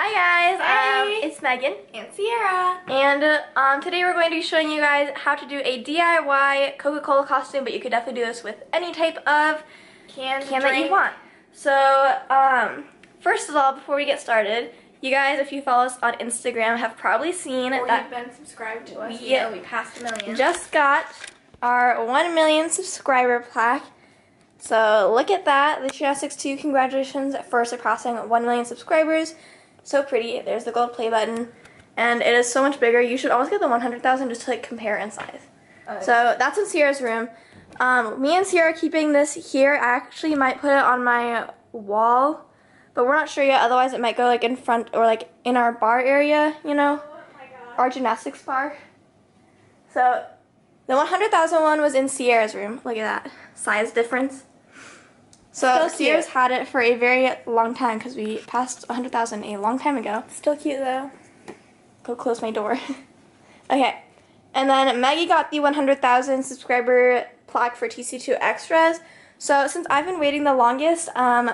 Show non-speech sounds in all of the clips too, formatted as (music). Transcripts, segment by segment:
Hi guys, Hey. um, it's Megan, and Ciera. and uh, um, today we're going to be showing you guys how to do a DIY Coca-Cola costume, but you could definitely do this with any type of Can, can that you want. So, um, first of all, before we get started, you guys, if you follow us on Instagram, have probably seen Or that you've been subscribed to us. Yeah. Yeah, we passed a million. just got our 1 million subscriber plaque. So look at that, the Gymnastics 2, congratulations for surpassing 1 million subscribers. So pretty, there's the gold play button. And it is so much bigger, you should always get the 100,000 just to like compare in size. Uh, So that's in Ciera's room. Um, me and Ciera are keeping this here. I actually might put it on my wall, but we're not sure yet. Otherwise, it might go like in front or like in our bar area, you know, oh my our gymnastics bar. So the 100,000 one was in Ciera's room. Look at that size difference. So cute. Ciera's had it for a very long time because we passed 100,000 a long time ago. Still cute though. Go close my door. (laughs) okay. And then Maggie got the 100,000 subscriber plaque for TC2 Extras. So since I've been waiting the longest, um,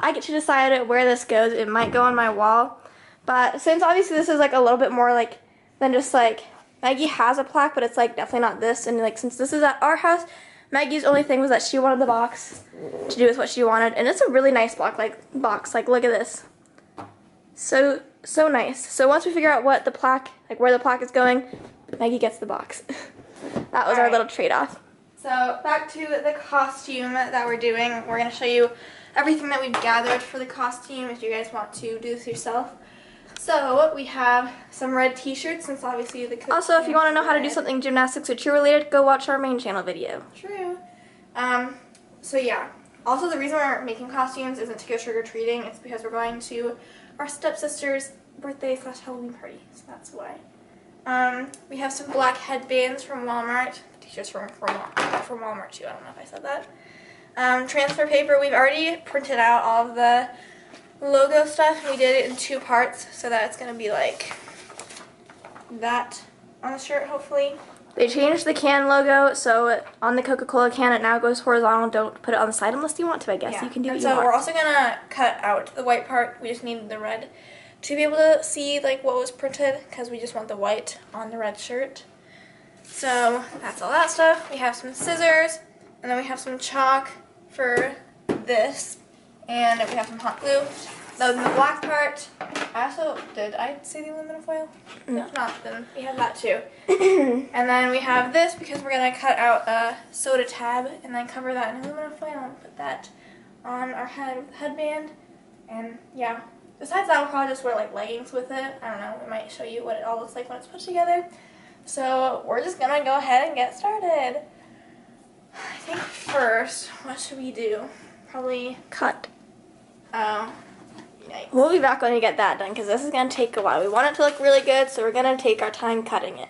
I get to decide where this goes. It might go on my wall. But since obviously this is like a little bit more like than just like Maggie has a plaque, but it's like definitely not this. And like since this is at our house, Maggie's only thing was that she wanted the box to do with what she wanted. And it's a really nice box. Like box. Like look at this. So so nice. So once we figure out what the plaque, like where the plaque is going, Maggie gets the box. (laughs) that was our little trade-off. So back to the costume that we're doing. We're gonna show you everything that we've gathered for the costume if you guys want to do this yourself. So we have some red t-shirts since obviously the Also, if you want to know how to do something gymnastics or cheer related, go watch our main channel video. True. Um, so yeah. Also, the reason we're making costumes isn't to go trick or treating. It's because we're going to our stepsister's birthday slash Halloween party. So that's why. Um, we have some black headbands from Walmart. T-shirts from from, from Walmart too. I don't know if I said that. Um, transfer paper. We've already printed out all of the logo stuff. We did it in two parts, so that it's gonna be like that on the shirt, hopefully. They changed the can logo, so on the Coca-Cola can it now goes horizontal. Don't put it on the side unless you want to, I guess. You can do and so we're also gonna cut out the white part. We just need the red to be able to see like what was printed because we just want the white on the red shirt. So that's all that stuff. We have some scissors and then we have some chalk for this and we have some hot glue. That was the black part. I also did I say the aluminum foil? No. If not, then we have that too. (coughs) And then we have this because we're gonna cut out a soda tab and then cover that in aluminum foil and put that on our head with a headband. And yeah, besides that, we'll probably just wear like leggings with it. I don't know. We might show you what it all looks like when it's put together. So we're just gonna go ahead and get started. I think first, what should we do? Probably. Cut. Oh. We'll be back when we get that done because this is going to take a while. We want it to look really good, so we're going to take our time cutting it.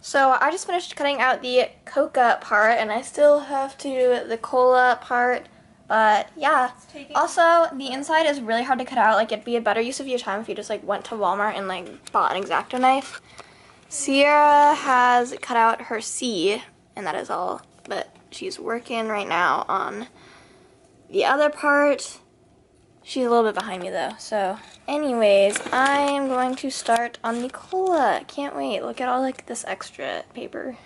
So I just finished cutting out the coca part, and I still have to do the cola part. But yeah. Also, the inside is really hard to cut out. Like it'd be a better use of your time if you just like went to Walmart and like bought an X-Acto knife. Ciera has cut out her C, and that is all. But she's working right now on the other part. She's a little bit behind me though. So, anyways, I am going to start on the cola. Can't wait. Look at all like this extra paper.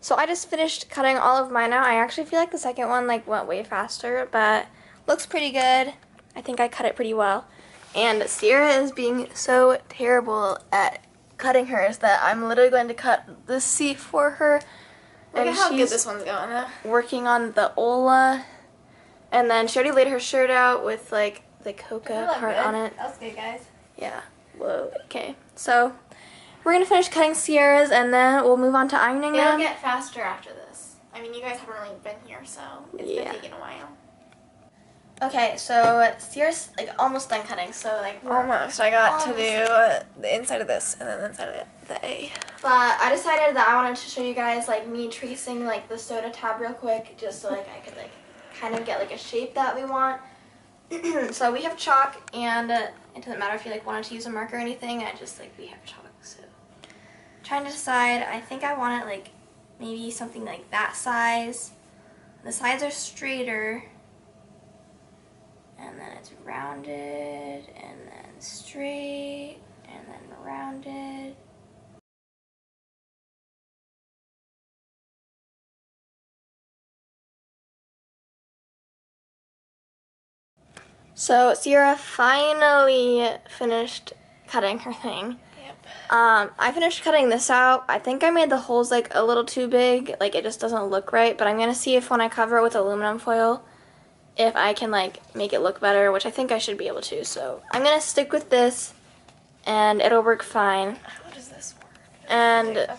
So I just finished cutting all of mine out. I actually feel like the second one like went way faster, but looks pretty good. I think I cut it pretty well. And Ciera is being so terrible at cutting hers that I'm literally going to cut the C for her. Look and at how good this one's going though. working on the Ola. And then she already laid her shirt out with like the coca part good. on it. That was good, guys. Yeah. Whoa. Okay. So we're gonna finish cutting Ciera's and then we'll move on to ironing It'll them. get faster after this. I mean, you guys haven't really been here, so it's Yeah. been taking a while. Okay, so Ciera's like almost done cutting, so like Almost. I got Almost. to do uh, the inside of this and then the inside of it, the A. But I decided that I wanted to show you guys like me tracing like the soda tab real quick, just so like I could like kind of get like a shape that we want. (clears throat) so we have chalk and uh, it doesn't matter if you like wanted to use a marker or anything. I just like we have chalk. So trying to decide. I think I want it like maybe something like that size. The sides are straighter. And then it's rounded and then straight and then rounded. So Ciera finally finished cutting her thing. Yep. Um, I finished cutting this out. I think I made the holes like a little too big, like it just doesn't look right. But I'm gonna see if when I cover it with aluminum foil, if I can like make it look better, which I think I should be able to. So I'm gonna stick with this, and it'll work fine. How does this work? And Okay.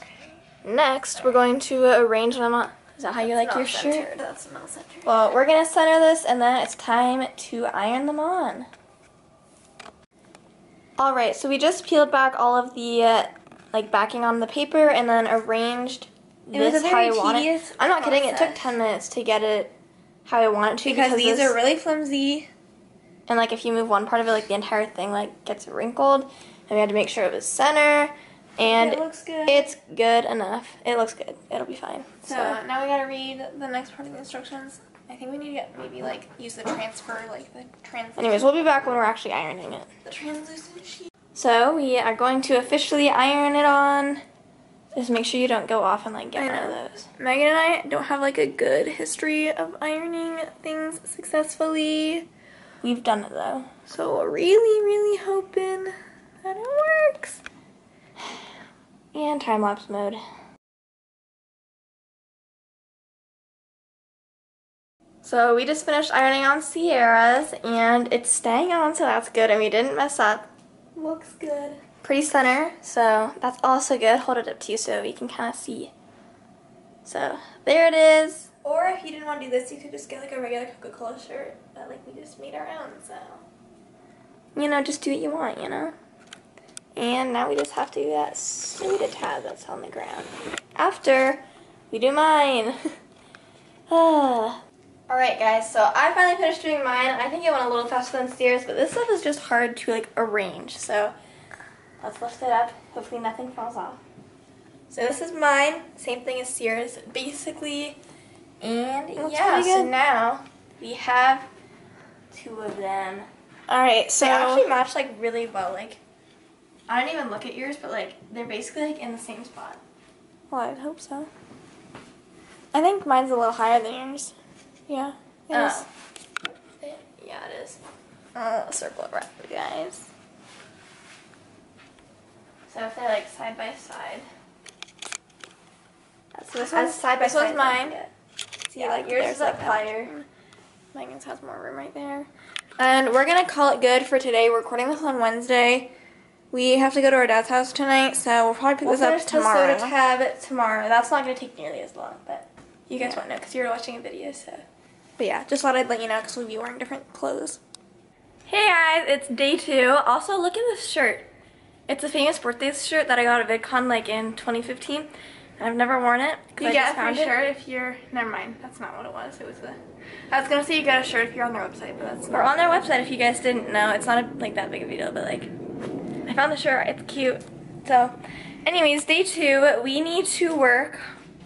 next, we're going to arrange them. On, that how you like your shirt? That's not centered. Well, we're gonna center this and then it's time to iron them on. Alright, so we just peeled back all of the uh, like backing on the paper and then arranged It this how I want it. tedious I'm not kidding, it took 10 minutes to get it how I want it to because these this- are really flimsy. and like if you move one part of it like the entire thing like gets wrinkled and we had to make sure it was center and it looks good. it's good enough. It looks good. It'll be fine. so now we gotta read the next part of the instructions. I think we need to get maybe like use the transfer, like the trans. Anyways, we'll be back when we're actually ironing it. the translucent sheet. So we are going to officially iron it on. Just make sure you don't go off and like get I one of those. Megan and I don't have like a good history of ironing things successfully, We've done it though. so we're really, really hoping that it works. And time lapse mode. So we just finished ironing on Ciera's and it's staying on so that's good and we didn't mess up. Looks good. Pretty center, so that's also good. Hold it up to you so we can kind of see. So there it is. Or if you didn't want to do this, you could just get like a regular Coca-Cola shirt that like we just made our own. So You know, just do what you want, you know? And now we just have to do that soda tab that's on the ground. After we do mine. (laughs) Ah. Alright guys, so I finally finished doing mine. I think it went a little faster than Sears, but this stuff is just hard to like arrange. So let's lift it up. Hopefully nothing falls off. So this is mine. Same thing as Sears, basically. And yeah, so now we have Two of them. all right. So They actually match like really well. Like I didn't even look at yours, but like they're basically like in the same spot. well, I'd hope so. I think mine's a little higher than yours. Yeah. it is. Oh. Yeah, it is. Oh, circle it around, guys. So if they're like side by side. That's So this one's- side by this side. one's mine. See, Yeah, like yours is like higher. much Megan's has more room right there. And we're gonna call it good for today. We're recording this on Wednesday. We have to go to our dad's house tonight, so we'll probably pick We'll this up finish the tomorrow. soda tab tomorrow. That's not gonna take nearly as long, but you guys Yeah. won't know because you're watching a video, so. But yeah, just thought I'd let you know because we'll be wearing different clothes. Hey guys, it's day two. Also, look at this shirt. It's a famous birthday shirt that I got at VidCon like in 2015. And I've never worn it. You I get just a free found it. shirt if you're. Never mind. That's not what it was. It was a. I was gonna say you get a shirt if you're on their website, but that's We're on their website if you guys didn't know. It's not a, like that big of a deal, but like I found the shirt. It's cute. So, anyways, day two, we need to work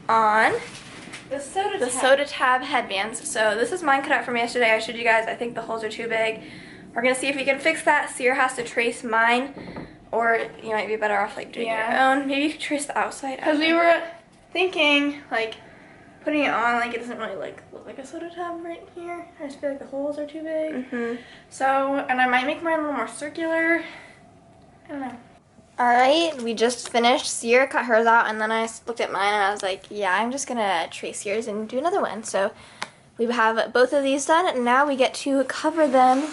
on The soda. the soda tab headbands. So this is mine cut out from yesterday. I showed you guys. I think the holes are too big. We're gonna see if we can fix that. Sear has to trace mine, or you might be better off like doing Yeah. your own. Maybe you could trace the outside. Because we were thinking like putting it on like it doesn't really like look like a soda tab right here. I just feel like the holes are too big. hmm So and I might make mine a little more circular. Alright, we just finished. Ciera cut hers out, and then I looked at mine and I was like, yeah, I'm just gonna trace yours and do another one. So we have both of these done, and now we get to cover them.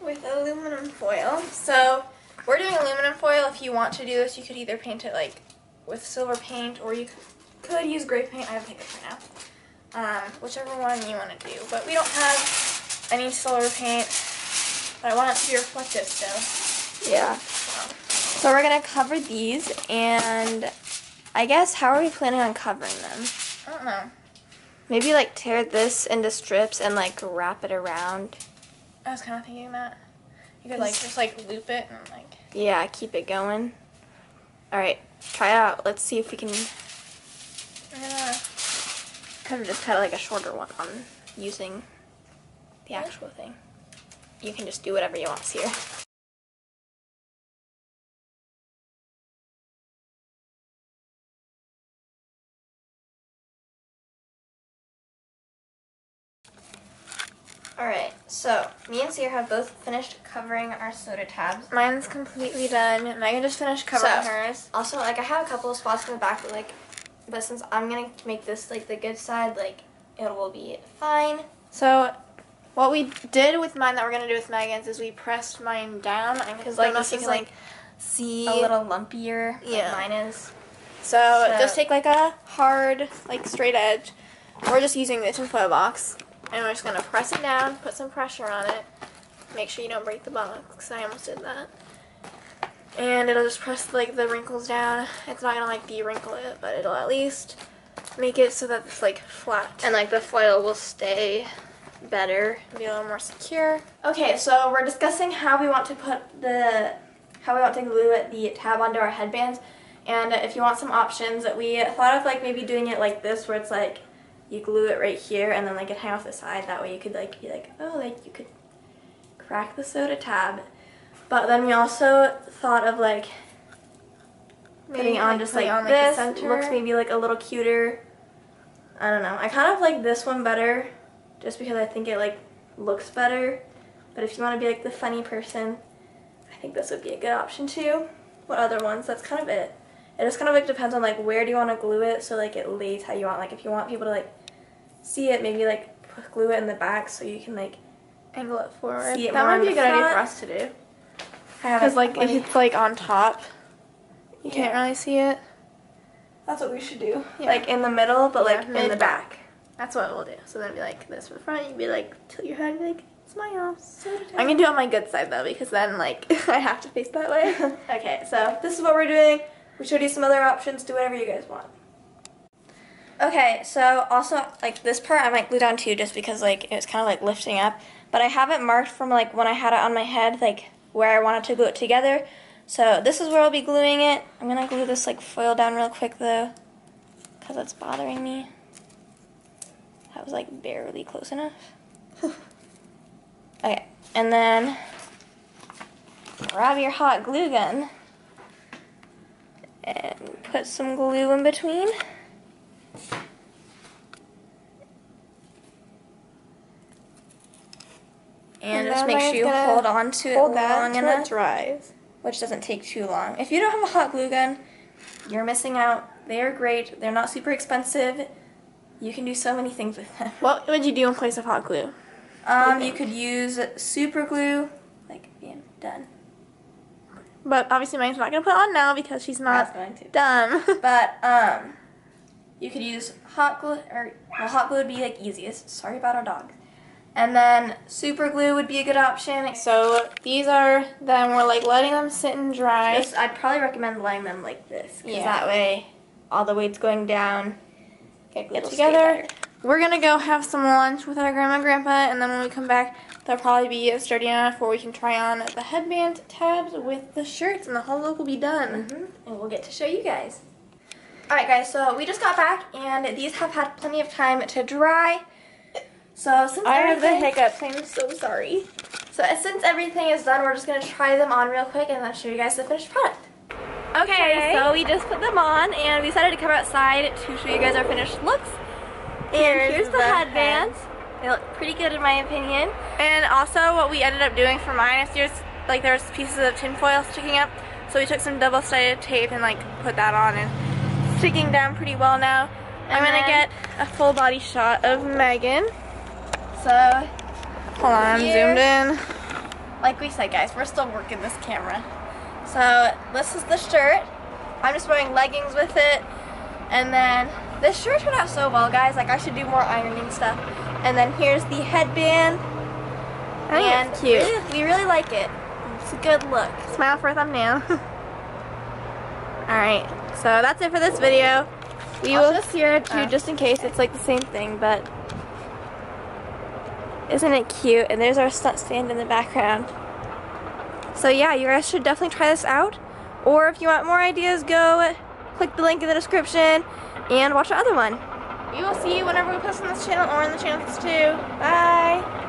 with aluminum foil. So we're doing aluminum foil. If you want to do this, you could either paint it like with silver paint or you could use gray paint. I have paint right now. Um, whichever one you want to do. But we don't have any silver paint. But I want it to be reflective still. Yeah. So, we're gonna cover these, and I guess how are we planning on covering them? I don't know. Maybe like tear this into strips and like wrap it around. I was kind of thinking that. You could like just like loop it and like. Yeah, keep it going. Alright, try it out. Let's see if we can I'm gonna. kind of just cut like a shorter one on using the actual thing. You can just do whatever you want here. So me and Ciera have both finished covering our soda tabs. Mine's completely done. Megan just finished covering So- hers. Also, like I have a couple of spots in the back, but like, but since I'm gonna make this like the good side, like it will be fine. So, what we did with mine that we're gonna do with Megan's is we pressed mine down Because like this is can like like see a little lumpier. Yeah. Mine is. So, So- just take like a hard, like straight edge. We're just using the tinfoil box, and we're just gonna press it down, put some pressure on it. Make sure you don't break the box, I almost did that. And it'll just press like the wrinkles down. It's not gonna like de-wrinkle it, but it'll at least make it so that it's like flat And like the foil will stay better. be a little more secure. Okay, so we're discussing how we want to put the how we want to glue it the tab onto our headbands. And if you want some options, that we thought of like maybe doing it like this, where it's like you glue it right here and then like it hang off the side. That way you could like be like, oh, like you could crack the soda tab. But then we also thought of like putting it on just like, putting on, this. the. Looks maybe like a little cuter. I don't know. I kind of like this one better, just because I think it like looks better. But if you want to be like the funny person, I think this would be a good option too. What other ones? That's kind of it. It just kind of like depends on like where do you want to glue it, so like it lays how you want. Like if you want people to like see it, maybe like glue it in the back so you can like Angle it forward. See it that might be a good idea for us to do. Because like if it's like on top, you can't really see it. that's what we should do. Yeah. Like in the middle, but Yeah, like in the mid-back. That's what we'll do. So then it'd be like this for the front. You'd be like tilt your head, and be like smile. Soda I'm gonna do it on my good side though, because then like (laughs) I have to face that way. (laughs) okay, so this is what we're doing. We showed you some other options. Do whatever you guys want. Okay, so also like this part I might glue down too, just because like it was kind of like lifting up. But I have it marked from like when I had it on my head, like where I wanted to glue it together. So this is where I'll be gluing it. I'm gonna glue this like foil down real quick though, because it's bothering me. That was like barely close enough. (laughs) okay, and then grab your hot glue gun and put some glue in between. And, And just make sure you hold on to it Hold that long enough, it dries. which doesn't take too long. If you don't have a hot glue gun, you're missing out. They are great. They're not super expensive. You can do so many things with them. What would you do in place of hot glue? Um, you could use super glue, like being done. But obviously, mine's not gonna put on now because she's not going to. dumb. (laughs) But um, you could use hot glue, or well, hot glue would be like easiest. Sorry about our dog. And then super glue would be a good option. so these are then We're like letting them sit and dry. Just, I'd probably recommend laying them like this, because Yeah. that way all the weight's going down. Get It'll glued together. We're gonna go have some lunch with our grandma and grandpa, and then when we come back, they'll probably be sturdy enough where we can try on the headband tabs with the shirts, and the whole look will be done. Mhm, And we'll get to show you guys. Alright guys, so we just got back and these have had plenty of time to dry. So since I have the hiccups. I'm so sorry. So uh, since everything is done, we're just gonna try them on real quick and then show you guys the finished product. Okay, so we just put them on and we decided to come outside to show you guys our finished looks. And Here's the, the headbands. They look pretty good in my opinion. And also, what we ended up doing for mine is there's like there's pieces of tinfoil sticking up, so we took some double-sided tape and like put that on and sticking down pretty well now. I'm gonna get a full body shot of Megan. So, Hold on, I'm zoomed in. like we said guys, we're still working this camera. So this is the shirt. I'm just wearing leggings with it. And then this shirt turned out so well guys, like I should do more ironing stuff. And then here's the headband. Oh, I think and it's cute. really- we really like it. It's a good look. Smile for a thumbnail. (laughs) Alright, so that's it for this video. We I'll will just- here too, oh. just in case it's like the same thing, but isn't it cute? And there's our stunt stand in the background. So yeah, you guys should definitely try this out. Or if you want more ideas, go click the link in the description and watch our other one. We will see you whenever we post on this channel or on the channels too. Bye!